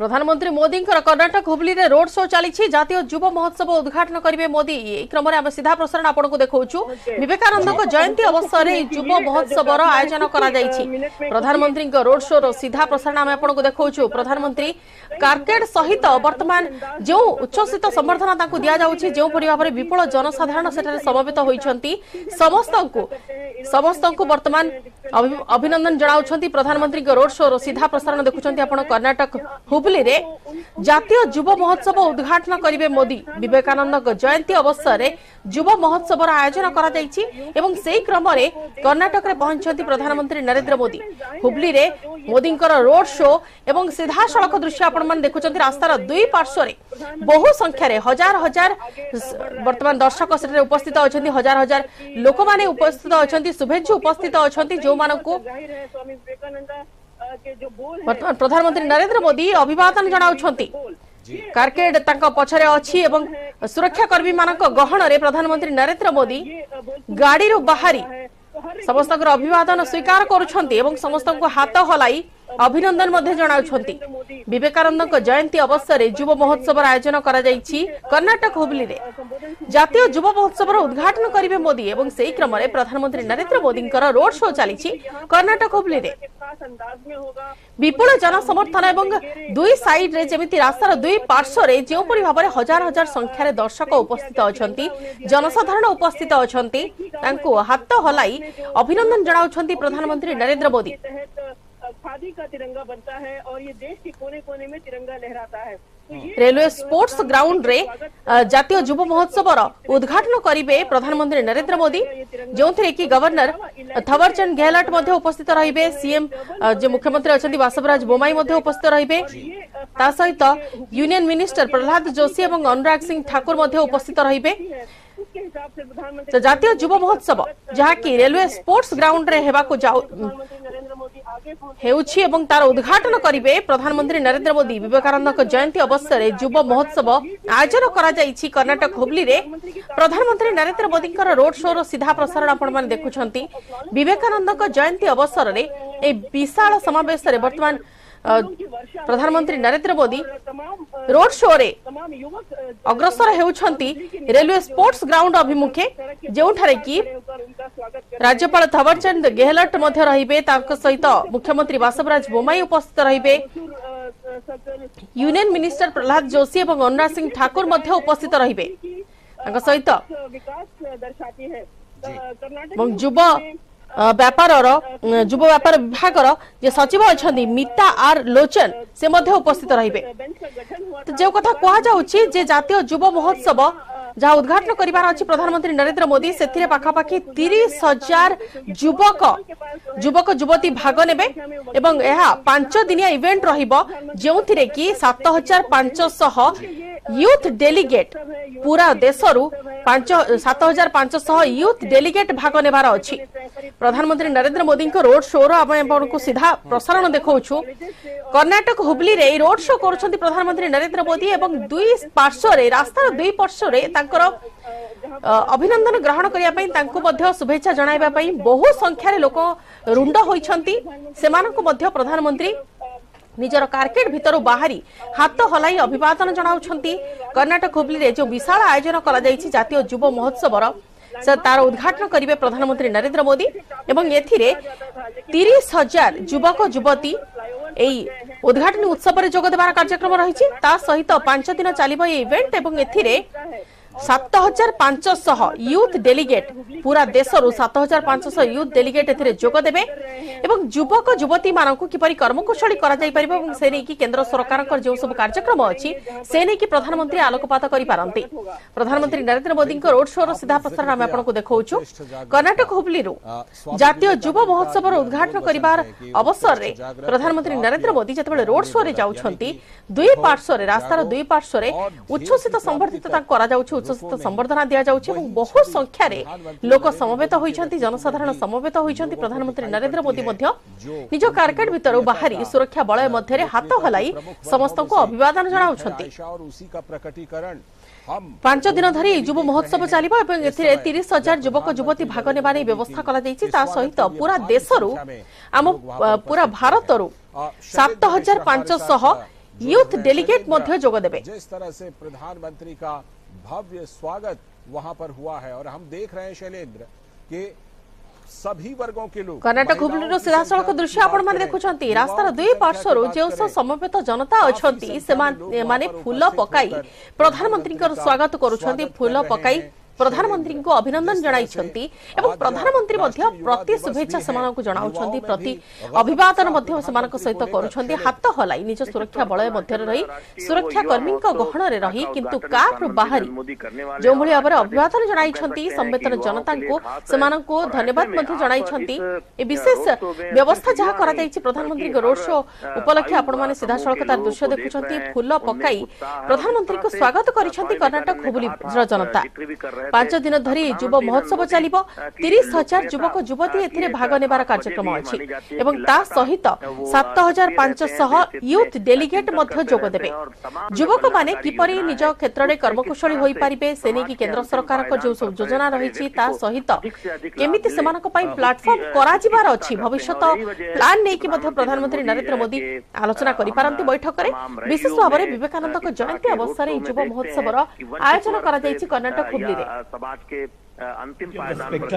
প্রধানমন্ত্রী মোদীঙ্কর কর্ণাটক হুবলিরে রোড শো চালিছি জাতীয় যুব মহোৎসব উদ্ঘাটন করবে মোদী এই ক্রমে আমি সিধা প্রসারণ আপনার দেখছু বিবেকানন্দক জয়ন্তী অবসরে এই যুব মহোৎসবর আয়োজন করা যাইছি প্রধানমন্ত্রী রোড শো র সিধা প্রসারণ আমি আপনার দেখছু প্রধানমন্ত্রী কার্কেড সহিত বর্তমান যে উচ্ছ্বসিত সম্বর্ধনা তাঁকু দিয়া যাচ্ছে যেপরি ভাবে বিপুল জনসাধারণ সেখানে সমবেত হয়েছেন সমস্ত সমস্ত বর্তমান অভিনন্দন জনাওছেন প্রধানমন্ত্রী রোড শো র সিধা প্রসারণ দেখুছেন আপনার কর্ণাটক হুব ହୁବଲିରେ ଜାତୀୟ ଯୁବ ମହୋତ୍ସବ ଉଦ୍ଘାଟନ କରିବେ ମୋଦି ବିବେକାନନ୍ଦଙ୍କ ଜୟନ୍ତୀ ଅବସରରେ ଯୁବ ମହୋତ୍ସବର ଆୟୋଜନ କରାଯାଇଛି ଏବଂ ସେହି କ୍ରମରେ କର୍ଣ୍ଣାଟକରେ ପହଞ୍ଚନ୍ତି ପ୍ରଧାନମନ୍ତ୍ରୀ ନରେନ୍ଦ୍ର ମୋଦି ହୁବଲିରେ ମୋଦିଙ୍କର ରୋଡ୍ ଶୋ ଏବଂ ସିଧାସଳଖ ଦୃଶ୍ୟ ଆପଣମାନେ ଦେଖୁଛନ୍ତି ରାସ୍ତାର ଦୁଇ ପାର୍ଶ୍ୱରେ ବହୁ ସଂଖ୍ୟାରେ ହଜାର ହଜାର ବର୍ତ୍ତମାନ ଦର୍ଶକ ସେଠାରେ ଉପସ୍ଥିତ ଅଛନ୍ତି ହଜାର ହଜାର ଲୋକମାନେ ଉପସ୍ଥିତ ଅଛନ୍ତି ଶୁଭେଚ୍ଛୁ ଉପସ୍ଥିତ ଅଛନ୍ତି ଯେଉଁମାନଙ୍କୁ ବର୍ତ୍ତମାନ ପ୍ରଧାନମନ୍ତ୍ରୀ ନରେନ୍ଦ୍ର ମୋଦି ଅଭିବାଦନ ଜଣାଉଛନ୍ତି କାର୍କେଡ ତାଙ୍କ ପଛରେ ଅଛି ଏବଂ ସୁରକ୍ଷା କର୍ମୀମାନଙ୍କ ଗହଣରେ ପ୍ରଧାନମନ୍ତ୍ରୀ ନରେନ୍ଦ୍ର ମୋଦି ଗାଡ଼ିରୁ ବାହାରି ସମସ୍ତଙ୍କର ଅଭିବାଦନ ସ୍ୱୀକାର କରୁଛନ୍ତି ଏବଂ ସମସ୍ତଙ୍କୁ ହାତ ହଲାଇ অভিনন্দন মধ্যে জনাউছন্তি বিবেকানন্দক জয়ন্তী অবসরে যুব মহোৎসবর আয়োজন করা যাইছি কর্ণাটক হুবলিরে জাতীয় যুব মহোৎসবর উদ্ঘাটন করিবে মোদি এবং সেই ক্রমরে প্রধানমন্ত্রী নরেন্দ্র মোদিঙ্কর রোড শো চালিছি কর্ণাটক হুবলিরে বিপুল জনসমর্থন এবং দুই সাইডরে যেমিতি রাস্তার দুই পার্শ্বরে যেপরি ভাবে হাজার হাজার সংখ্যার দর্শক উপস্থিত অছন্তি জনসাধারণ উপস্থিত অছন্তি তাঁকু হাত হলাই অভিনন্দন জনাউছন্তি প্রধানমন্ত্রী নরেন্দ্র মোদি खादी का तिरंगा बनता है और ये देश के कोने कोने में तिरंगा लहराता है तो हाँ। रेलवे स्पोर्ट्स ग्राउंड रे जातीय युव महोत्सव उद्घाटन करेंगे प्रधानमंत्री नरेंद्र मोदी जो कि गवर्नर थवरचंद गहलोत उपस्थित रहिबे सीएम जो मुख्यमंत्री अच्छा बासवराज बोमाई उपस्थित रहिबे सहित यूनियन मिनिस्टर प्रहलाद जोशी और अनुराग सिंह ठाकुर उपस्थित रहिबे तो जातीय युव महोत्सव जहां रेलवे स्पोर्ट्स ग्राउंड रे हेबा को ହେଉଛି ଏବଂ ତାର ଉଦ୍ଘାଟନ କରିବେ ପ୍ରଧାନମନ୍ତ୍ରୀ ନରେନ୍ଦ୍ର ମୋଦି ବିବେକାନନ୍ଦଙ୍କ ଜୟନ୍ତୀ ଅବସରରେ ଯୁବ ମହୋତ୍ସବ ଆୟୋଜନ କରାଯାଇଛି କର୍ଣ୍ଣାଟକ ହୁବଲିରେ ପ୍ରଧାନମନ୍ତ୍ରୀ ନରେନ୍ଦ୍ର ମୋଦିଙ୍କର ରୋଡ୍ ଶୋର ସିଧା ପ୍ରସାରଣ ଆପଣମାନେ ଦେଖୁଛନ୍ତି ବିବେକାନନ୍ଦଙ୍କ ଜୟନ୍ତୀ ଅବସରରେ ଏହି ବିଶାଳ ସମାବେଶରେ ବର୍ତ୍ତମାନ ପ୍ରଧାନମନ୍ତ୍ରୀ ନରେନ୍ଦ୍ର ମୋଦି ରୋଡ୍ ଶୋରେ ଅଗ୍ରସର ହେଉଛନ୍ତି ରେଲୱେ ସ୍ପୋର୍ଟସ୍ ଗ୍ରାଉଣ୍ଡ ଅଭିମୁଖେ ଯେଉଁଠାରେ କି ରାଜ୍ୟପାଳ ଥାବରଚାନ୍ଦ ଗେହଲଟ ମଧ୍ୟ ରହିବେ ତାଙ୍କ ସହିତ ମୁଖ୍ୟମନ୍ତ୍ରୀ ବାସବରାଜ ବୋମାଇ ଉପସ୍ଥିତ ରହିବେ ୟୁନିୟନ ମିନିଷ୍ଟର ପ୍ରହ୍ଲାଦ ଯୋଶୀ ଏବଂ ଅନୁରାଜ ସିଂ ଠାକୁର ମଧ୍ୟ ଉପସ୍ଥିତ ରହିବେ ତାଙ୍କ ସହିତ ଏବଂ ଯୁବ ବ୍ୟାପାରର ଯୁବ ବ୍ୟାପାର ବିଭାଗର ଯେ ସଚିବ ଅଛନ୍ତି ମିତା ଆର୍ ଲୋଚନ ସେ ମଧ୍ୟ ଉପସ୍ଥିତ ରହିବେ ଯେଉଁ କଥା କୁହାଯାଉଛି ଯେ ଜାତୀୟ ଯୁବ ମହୋତ୍ସବ যা উদ্ঘাটন করিবার অছি প্রধানমন্ত্রী নরেন্দ্র মোদী সেথিরে পাখাপাখি তিরিশ হাজার যুবক যুবক যুবতী ভাগ নেবে এবং এহা পাঁচ দিনিয়া ইভেন্ট রহিব যেউথিরে কি সাত হাজার পাঁচশহ ইউথ ডেলিগেট পুরা দেশরু ପାଞ୍ଚ ସାତ ହଜାର ପାଞ୍ଚଶହ ୟୁଥ୍ ଡେଲିଗେଟ୍ ଭାଗ ନେବାର ଅଛି ପ୍ରଧାନମନ୍ତ୍ରୀ ନରେନ୍ଦ୍ର ମୋଦିଙ୍କ ରୋଡ୍ ଶୋର ଆମେ ଆପଣଙ୍କୁ ସିଧା ପ୍ରସାରଣ ଦେଖାଉଛୁ କର୍ଣ୍ଣାଟକ ହୁବଲିରେ ଏହି ରୋଡ୍ ଶୋ କରୁଛନ୍ତି ପ୍ରଧାନମନ୍ତ୍ରୀ ନରେନ୍ଦ୍ର ମୋଦି ଏବଂ ଦୁଇ ପାର୍ଶ୍ୱରେ ରାସ୍ତାର ଦୁଇ ପାର୍ଶ୍ୱରେ ତାଙ୍କର ଅଭିନନ୍ଦନ ଗ୍ରହଣ କରିବା ପାଇଁ ତାଙ୍କୁ ମଧ୍ୟ ଶୁଭେଚ୍ଛା ଜଣାଇବା ପାଇଁ ବହୁ ସଂଖ୍ୟାରେ ଲୋକ ରୁଣ୍ଡ ହୋଇଛନ୍ତି ସେମାନଙ୍କୁ ମଧ୍ୟ ପ୍ରଧାନମନ୍ତ୍ରୀ ନିଜର କାର୍କେଟ୍ ଭିତରୁ ବାହାରି ହାତ ହଲାଇ ଅଭିବାଦନ ଜଣାଉଛନ୍ତି କର୍ଣ୍ଣାଟକ ହୁବଲିରେ ଯେଉଁ ବିଶାଳ ଆୟୋଜନ କରାଯାଇଛି ଜାତୀୟ ଯୁବ ମହୋତ୍ସବର ତାର ଉଦ୍ଘାଟନ କରିବେ ପ୍ରଧାନମନ୍ତ୍ରୀ ନରେନ୍ଦ୍ର ମୋଦି ଏବଂ ଏଥିରେ ତିରିଶ ହଜାର ଯୁବକ ଯୁବତୀ এই উদ্ঘাটনী উৎসবের যোগ দেবার কার্যক্রম রয়েছে তা সহিত পাঁচ দিন চালিব এই ইভেন্ট এবং এথিরে সাত হাজার পাঁচশহ ইউথ ডেলিগেট পুরা দেশর সাত হাজার পাঁচশহ ইউথ ডেলিগেট এতে যোগ দেবে এবং যুবক যুবতী মানুষ কিপরি কর্মকুশলী করা যাইপার এবং সে নেই কেন্দ্র সরকারঙ্কর যে সব কার্যক্রম অছি সে নেই প্রধানমন্ত্রী আলোকপাত করে পারতে প্রধানমন্ত্রী নরেন্দ্র মোদীঙ্ক রোড শোর সিধা প্রসারণ আমি আপনার দেখাউছু কর্ণাটক হুবলির জাতীয় যুব মহোৎসবর উদ্ঘাটন করিবার অবসরের প্রধানমন্ত্রী নরেন্দ্র মোদী যেতবে রোড শোরে যাচ্ছেন দুই পার্শ্বরে রাস্তার দুই পার্শ্বরে উচ্ছ্বসিত সম্বর্ধিততা করা যাচ্ছে ସମ୍ବର୍ଦ୍ଧନା ସମ୍ବର୍ଦ୍ଧନା ଦିଆଯାଉଛି ଏବଂ ବହୁ ସଂଖ୍ୟାରେ ଲୋକ ସମବେତ ହୋଇଛନ୍ତି ଜନସାଧାରଣ ସମବେତ ହୋଇଛନ୍ତି ପ୍ରଧାନମନ୍ତ୍ରୀ ନରେନ୍ଦ୍ର ମୋଦି ମଧ୍ୟ ନିଜ କାର୍କେଟ ଭିତରୁ ବାହାରି ସୁରକ୍ଷା ବଳୟ ମଧ୍ୟରେ ହାତ ହଲାଇ ସମସ୍ତଙ୍କୁ ଅଭିବାଦନ ଜଣାଉଛନ୍ତି ପାଞ୍ଚ ଦିନ ଧରି ଏହି ଯୁବ ମହୋତ୍ସବ ଚାଲିବ ଏବଂ ଏଥିରେ ତିରିଶ ହଜାର ଯୁବକ ଯୁବତୀ ଭାଗ ନେବା ନେଇ ବ୍ୟବସ୍ଥା କରାଯାଇଛି ତା ସହିତ ପୁରା ଦେଶରୁ ଆମ ପୁରା ଭାରତରୁ ସାତ ହଜାର ପାଞ୍ଚଶହ भव्य स्वागत वहां पर हुआ है और हम देख रहे हैं शैलेंद्र के सभी वर्गों के लोग कर्णाटक सीधा सड़क दृश्य आपण देखुंट रास्तार दुई पार्श्वर जो सब समवेत जनता अच्छा फूल पकाई प्रधानमंत्री स्वागत फूल पकाई প্রধানমন্ত্রীকে অভিনন্দন জনাইছেন এবং প্রধানমন্ত্রী প্রতি শুভেচ্ছা সে জনাওছেন প্রতি অভিবাদন সহ করছেন হাত হলাই নিজ সুরক্ষা বলয় মধ্যে রহি সুরক্ষা কর্মী গহণরে রহি কিন্তু কার্রু বাহারি যেভাবে ভাবে অভিবাদন জনাইছেন সম্বেতন জনতা সে ধন্যবাদ জনাইছেন এ বিশেষ ব্যবস্থা যা করা প্রধানমন্ত্রী রোড শো উপলক্ষে আপনার সিধাসলখ তার দৃশ্য দেখুম ফুল পকাই প্রধানমন্ত্রী স্বাগত করেছেন কর্ণাটক হুবলি জনতা পাঁচ দিন ধরি যুব মহোৎসব চালিব তিরিশ হাজার যুবক যুবতী এতে ভাগ নেবার কার্যক্রম অছি এবং তা সহিত সাত হাজার পাঁচশহ ইউথ ডেলিগেট মধ্য যোগ দেবে যুবক মানে কিপরি নিজ ক্ষেত্রে কর্মকুশলী হয়ে পারিবে সে নেই কেন্দ্র সরকার যে সব যোজনা রয়েছে তা সহিত কেমিতি সে প্লাটফর্ম করা যাবার অছি ভবিষ্যৎ প্লান নেই মধ্য প্রধানমন্ত্রী নরেন্দ্র মোদী আলোচনা করে পারন্তি বৈঠকরে বিশেষ ভাবে বিবেকানন্দক জয়ন্তী অবসরে এই যুব মহোৎসবর আয়োজন করা যাইছে কর্ণাটক হুবলিরে समाज के अंतिम पायदान पर